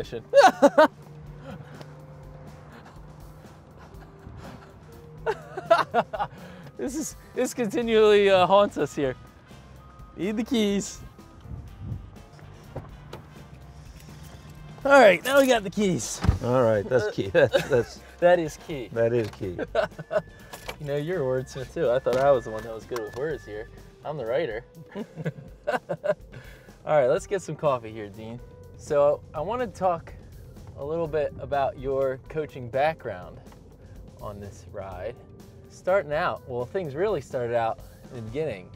ignition. this is this continually uh, haunts us here. Need the keys. All right, now we got the keys. All right, that's key. That's, that's That is key. that is key. You know, you're a wordsmith too. I thought I was the one that was good with words here. I'm the writer. All right, let's get some coffee here, Dean. So I want to talk a little bit about your coaching background on this ride. Starting out, well, things really started out in the beginning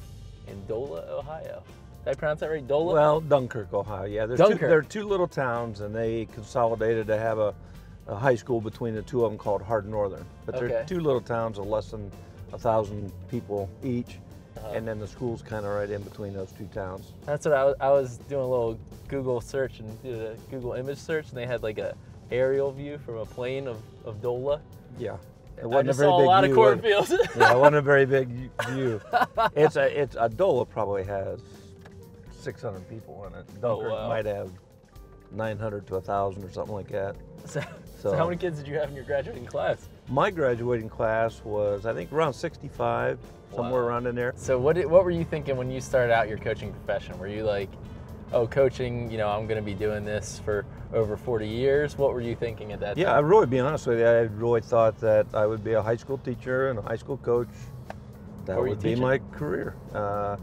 in Dola, Ohio. Did I pronounce that right? Dola? Well, Dunkirk, Ohio. Yeah, there's Dunkirk. Two, there are two little towns, and they consolidated to have a, a high school between the two of them called Hardin Northern. But Okay. they're two little towns of less than a thousand people each. Uh-huh. and then the school's kind of right in between those two towns. That's what I was, I was doing a little Google search and did a Google image search, and they had like a aerial view from a plane of, of Dola. Yeah, it wasn't just a very saw big a lot of view, it? cornfields. yeah, it wasn't a very big view. It's a it's Adola probably has 600 people in it. Oh, Dunkirk Oh, wow. might have 900 to 1,000 or something like that. so, so So- how many kids did you have in your graduating class? My graduating class was I think around 65, somewhere around in there. So what did, what were you thinking when you started out your coaching profession? Were you like, oh, coaching, you know, I'm going to be doing this for over 40 years? What were you thinking at that Yeah, I really, be honest with you, I really thought that I would be a high school teacher and a high school coach. That would be my career. Uh,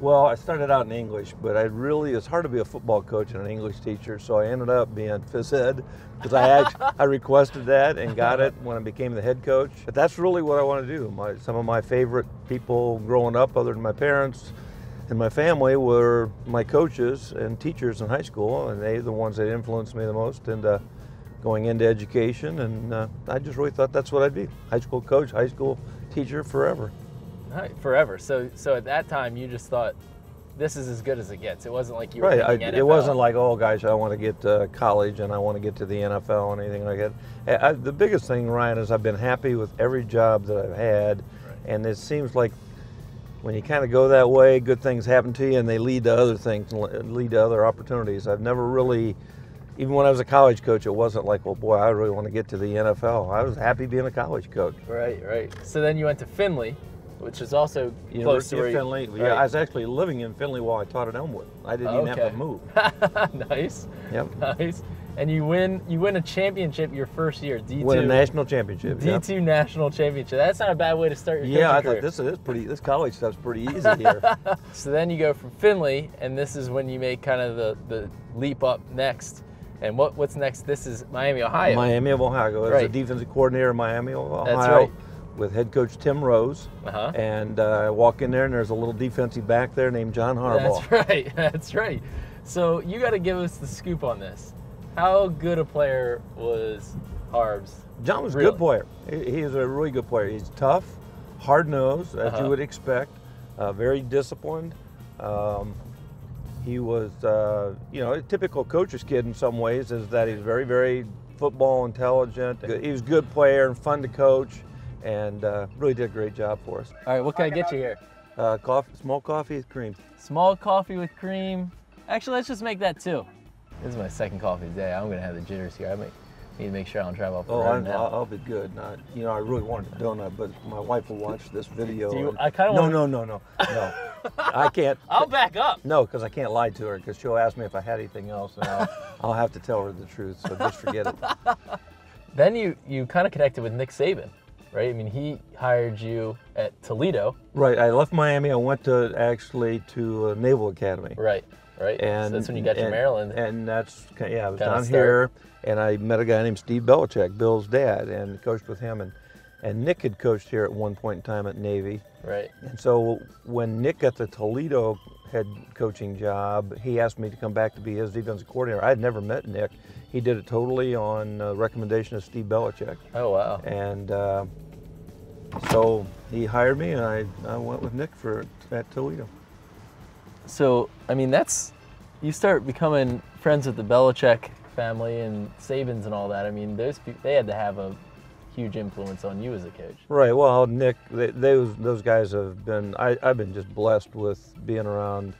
well, I started out in English, but I really, it's hard to be a football coach and an English teacher, so I ended up being phys ed because I actually, I requested that and got it when I became the head coach. But that's really what I want to do. My, some of my favorite people growing up, other than my parents, and my family were my coaches and teachers in high school, and they the ones that influenced me the most into going into education. And uh, I just really thought that's what I'd be: high school coach, high school teacher forever. Right, forever. So so at that time you just thought this is as good as it gets. It wasn't like you were Right. I, it wasn't like, oh gosh, I want to get to college and I want to get to the NFL and anything like that. I, I- the biggest thing, Ryan, is I've been happy with every job that I've had, and it seems like when you kind of go that way, good things happen to you, and they lead to other things, lead to other opportunities. I've never really, even when I was a college coach, it wasn't like, well, boy, I really want to get to the NFL. I was happy being a college coach. Right, right. So then you went to Findlay, which is also close to University where of you- Findlay. Yeah. I was actually living in Findlay while I taught at Elmwood. I didn't even have to move. nice, Yep. nice. And you win you win a championship your first year, D2. Win a national championship. D2 national championship. That's not a bad way to start your career. Yeah, I coaching thought career. this is pretty. This college stuff's pretty easy here. So then you go from Findlay, and this is when you make kind of the, the leap up next. And what what's next? This is Miami, Ohio. Miami of Ohio. I was Right. the defensive coordinator of Miami of Ohio That's right. With head coach Tim Rose. Uh-huh. And uh, I walk in there, and there's a little defensive back there named John Harbaugh. That's right. That's right. So you got to give us the scoop on this. How good a player was Harbs? John was a Really? good player. He, he is a really good player. He's tough, hard nosed, as Uh-huh. you would expect, uh, very disciplined. Um, he was, uh, you know, a typical coach's kid in some ways, is that he's very, very football intelligent. He was a good player and fun to coach, and uh, really did a great job for us. All right, what can I get you here? Uh, coffee, small coffee with cream. Small coffee with cream. Actually, let's just make that two. This is my second coffee today. I'm gonna have the jitters here. I might need to make sure I don't drive off the Oh, road I'm, now. I'll, I'll be good. Not, you know, I really wanted a donut, but my wife will watch this video. You- and- I kinda No, wanna- no, no, no, no. I can't. I'll back up. No, because I can't lie to her because she'll ask me if I had anything else, and I'll, I'll have to tell her the truth. So just forget it. Then you you kind of connected with Nick Saban, right? I mean, he hired you at Toledo, Right. I left Miami. I went to actually to uh, Naval Academy. right? Right. And so that's when you got and- Maryland. And that's yeah, I was Kinda down start. here, and I met a guy named Steve Belichick, Bill's dad, and coached with him. And and Nick had coached here at one point in time at Navy. right. And so when Nick got the Toledo head coaching job, he asked me to come back to be his defensive coordinator. I had never met Nick. He did it totally on uh, recommendation of Steve Belichick. Oh wow. And uh, so he hired me, and I, I went with Nick for at Toledo. So I mean, that's you start becoming friends with the Belichick family and Sabans and all that. I mean, those people they had to have a huge influence on you as a coach. Right. Well, Nick, they, those those guys have been. I, I've been just blessed with being around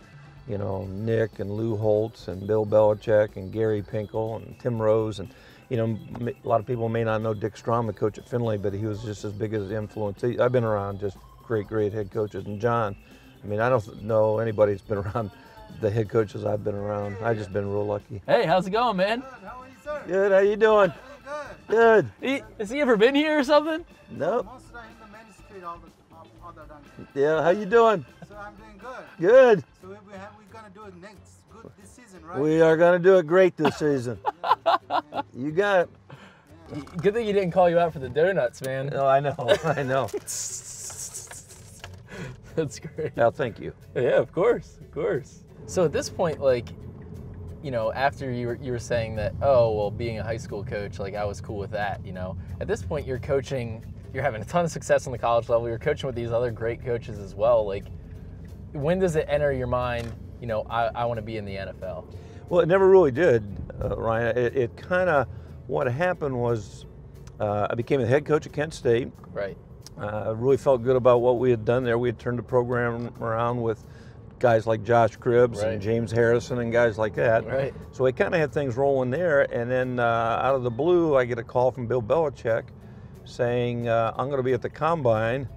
you know, Nick and Lou Holtz and Bill Belichick and Gary Pinkel and Tim Rose and you know, a lot of people may not know Dick Strahm, the coach at Findlay, but he was just as big as influence. He- I've been around just great, great head coaches. And John, I mean, I don't know anybody that's been around the head coaches I've been around. I've just been real lucky. Hey, how's it going, man? Good. How are you, sir? Good, how you doing? Doing good. Good. He, has he ever been here or something? Nope. Most of the in the main street all the all, all the time. Yeah, how you doing? So I'm doing good. Good. So we, we have, we're gonna do it next good this season, right? We are going to do it great this season. You got it. Good thing he didn't call you out for the donuts, man. No, I know. I know. That's great. Now, thank you. Yeah, of course, of course. So at this point, like, you know, after you were, you were saying that, oh, well, being a high school coach, like, I was cool with that, you know. At this point, you're coaching, you're having a ton of success on the college level, you're coaching with these other great coaches as well. Like, when does it enter your mind, you know, I, I want to be in the NFL? Well, it never really did, uh, Ryan. It, it kind of, what happened was uh, I became the head coach at Kent State. Right. I really felt good about what we had done there. We had turned the program around with guys like Josh Cribbs Right. and James Harrison and guys like that. Right. So we kind of had things rolling there. And then uh, out of the blue, I get a call from Bill Belichick saying, uh, I'm going to be at the combine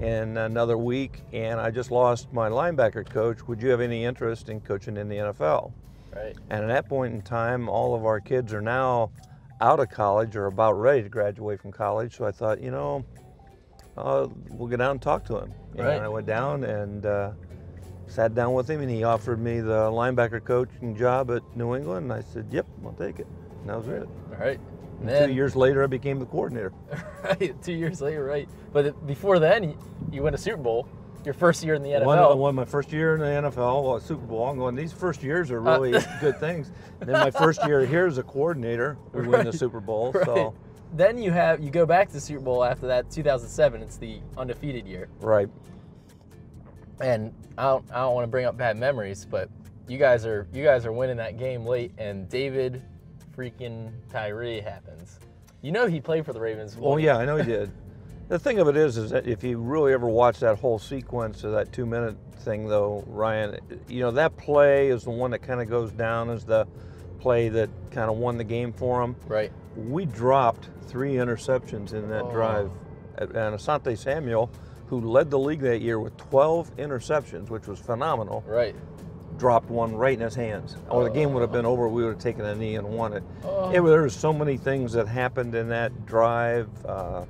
in another week, and I just lost my linebacker coach. Would you have any interest in coaching in the NFL? Right. And at that point in time, all of our kids are now out of college or about ready to graduate from college. So I thought, you know, uh, we'll go down and talk to him. Right. And I went down and uh, sat down with him, and he offered me the linebacker coaching job at New England. And I said, yep, I'll take it. And that was it. All right. Then- two years later, I became the coordinator. right. Two years later, right. But before then, you, win a Super Bowl, your first year in the NFL. Won, I won my first year in the NFL, well, Super Bowl. I'm going, these first years are really Uh, good things. And then my first year here as a coordinator, we win the Super Bowl. Right. So, Then you have you go back to the Super Bowl after that 2007. It's the undefeated year, right. And I don't I don't want to bring up bad memories, but you guys are you guys are winning that game late, and David freaking Tyree happens. You know he played for the Ravens. Oh yeah, I know he did. The thing of it is, is that if you really ever watch that whole sequence of that two-minute thing, though, Ryan, you know that play is the one that kind of goes down as the play that kind of won the game for him. Right. We dropped three interceptions in that Oh. drive, and Asante Samuel, who led the league that year with 12 interceptions, which was phenomenal, Right. dropped one right in his hands. Or the game would have been over. We would have taken a knee and won it. Oh. It, there were so many things that happened in that drive. Uh,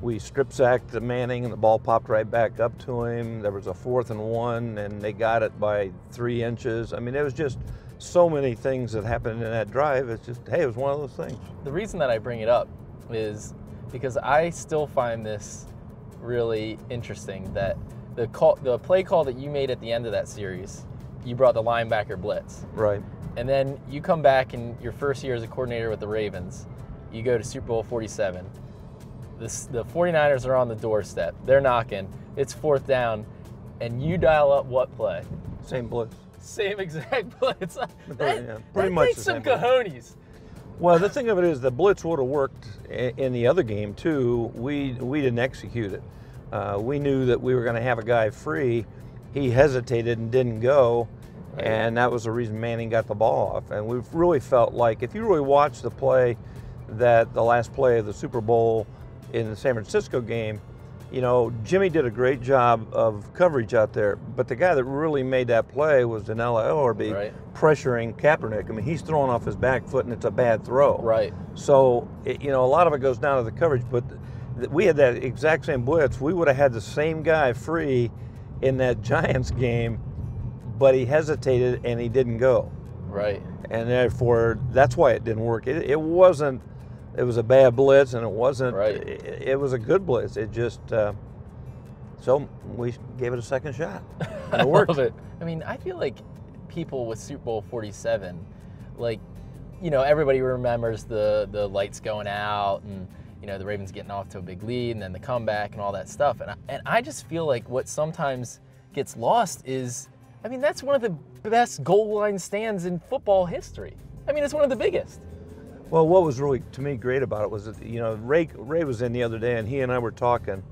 we strip sacked the Manning and the ball popped right back up to him. There was a fourth and one, and they got it by three inches. I mean, it was just so many things that happened in that drive. It's just, hey, it was one of those things. the reason that I bring it up is because I still find this really interesting that the call, the play call that you made at the end of that series, you brought the linebacker blitz, Right. and then you come back in your first year as a coordinator with the Ravens, you go to Super Bowl 47. This, the 49ers are on the doorstep. They're knocking. It's fourth down, and you dial up what play? Same blitz. Same exact blitz. that, yeah, pretty that much takes the some blitz. cojones. Well, the thing of it is, the blitz would have worked in the other game too. We we didn't execute it. Uh, we knew that we were going to have a guy free. He hesitated and didn't go, Right. and that was the reason Manning got the ball off. And we really felt like if you really watch the play, that the last play of the Super Bowl in the San Francisco game, you know, Jimmy did a great job of coverage out there. But the guy that really made that play was Dannell Ellerbe Right. pressuring Kaepernick. I mean, he's throwing off his back foot, and it's a bad throw. Right. So, it, you know, a lot of it goes down to the coverage, but th- we had that exact same blitz. We would have had the same guy free in that Giants game, but he hesitated and he didn't go. Right. And therefore, that's why it didn't work. It, it wasn't, it was a bad blitz and it wasn't, Right. it, it was a good blitz. It just, uh, so we gave it a second shot. And I it worked. love it. I mean, I feel like people with Super Bowl 47, like, you know, everybody remembers the the lights going out and you know the Ravens getting off to a big lead and then the comeback and all that stuff. And I, and I just feel like what sometimes gets lost is, I mean, that's one of the best goal line stands in football history. I mean, it's one of the biggest. Well, what was really to me great about it was that you know Ray Ray was in the other day and he and I were talking,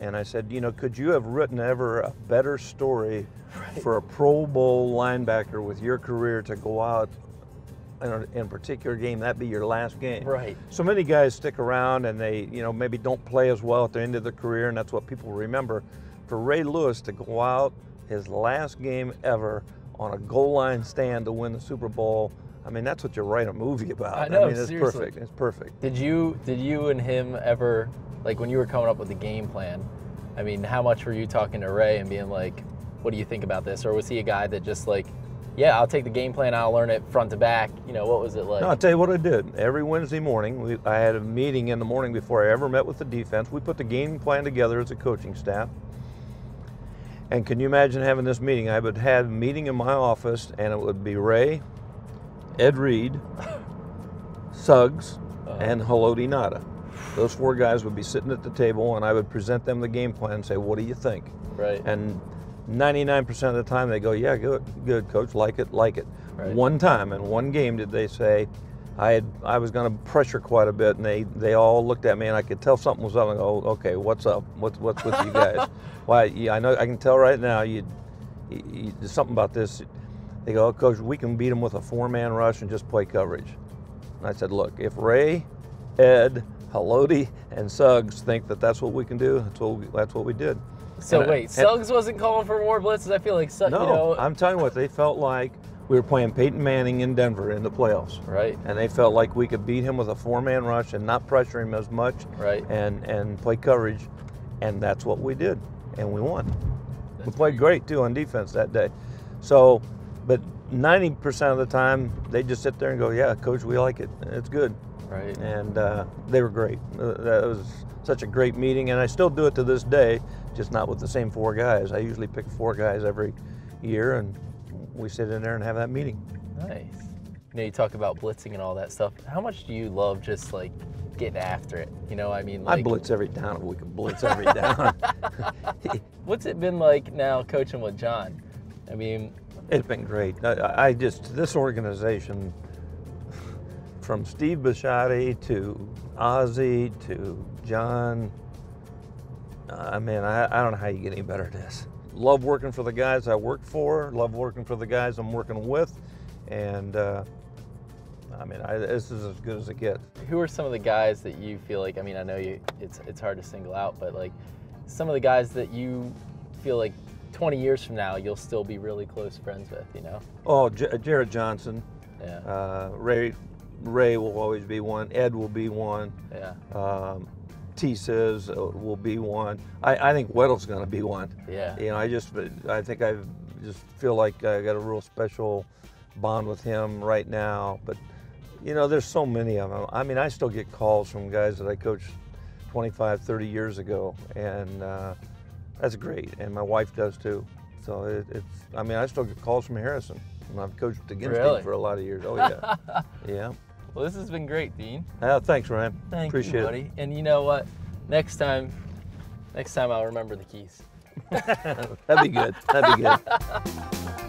and I said, you know, could you have written ever a better story for a Pro Bowl linebacker with your career to go out in a, in a particular game, that be your last game. Right. So many guys stick around and they, you know, maybe don't play as well at the end of their career, and that's what people remember. For Ray Lewis to go out his last game ever on a goal line stand to win the Super Bowl, I mean, that's what you write a movie about. I know, mean, it's seriously. perfect. It's perfect. Did you did you and him ever like when you were coming up with the game plan? I mean, how much were you talking to Ray and being like, "What do you think about this?" Or was he a guy that just like, "Yeah, I'll take the game plan, I'll learn it front to back." You know, what was it like? No, I'll tell you what I did. Every Wednesday morning, we, I had a meeting in the morning before I ever met with the defense. We put the game plan together as a coaching staff. And can you imagine having this meeting? I would have a meeting in my office, and it would be Ray, Ed Reed, Suggs, uh-huh. and Haloti Ngata. Those four guys would be sitting at the table, and I would present them the game plan and say, "What do you think?" right. And 99% of the time they go, yeah, good, good, coach, like it, like it. Right. One time in one game did they say, I had I was going to pressure quite a bit, and they they all looked at me, and I could tell something was up. And go, okay, what's up? What's what's with you guys? Why? Yeah, I know I can tell right now. You, you, you there's something about this. They go, oh, coach, we can beat them with a four-man rush and just play coverage. And I said, look, if Ray, Ed, Haloti, and Suggs think that that's what we can do, that's what we, that's what we did. so and I- wait, and- Suggs wasn't calling for more blitzes. I feel like Suggs, No, you know, I'm telling you what, they felt like we were playing Peyton Manning in Denver in the playoffs. right, And they felt like we could beat him with a four-man rush and not pressure him as much right. and, and play coverage. And that's what we did. And we won. we played great too on defense that day. So, but 90% of the time, they just sit there and go, yeah, coach, we like it. It's good. Right. And uh, they were great. Uh, That was such a great meeting. And I still do it to this day, just not with the same four guys. I usually pick four guys every year and we sit in there and have that meeting. Nice. You know, you talk about blitzing and all that stuff. How much do you love just like getting after it? You know, I mean, like, I blitz every down if we can blitz every down. what's it been like now coaching with John? I mean, it's been great. I, I just, this organization, from Steve Bisciotti to Ozzie to John, I mean, I, I don't know how you get any better at this. Love working for the guys I work for, love working for the guys I'm working with, and uh, I mean, I, this is as good as it gets. who are some of the guys that you feel like? I mean, I know you. It's it's hard to single out, but like some of the guys that you feel like 20 years from now you'll still be really close friends with. You know? Oh, J- Jarrett Johnson, Yeah. uh, Ray, Ray will always be one. Ed will be one. yeah. Um, T says uh, will be one. I, I think Weddle's going to be one. Yeah. You know, I just I think I just feel like I got a real special bond with him right now. But you know, there's so many of them. I mean, I still get calls from guys that I coached 25, 30 years ago, and uh, that's great. And my wife does too. So it, it's. I mean, I still get calls from Harrison, and I've coached against Really? him for a lot of years. Oh yeah, yeah. Well, this has been great, Dean. Uh, thanks, Ryan. Thank Appreciate you, it. buddy. And you know what? Next time, next time I'll remember the keys. That'd be good. That'd be good.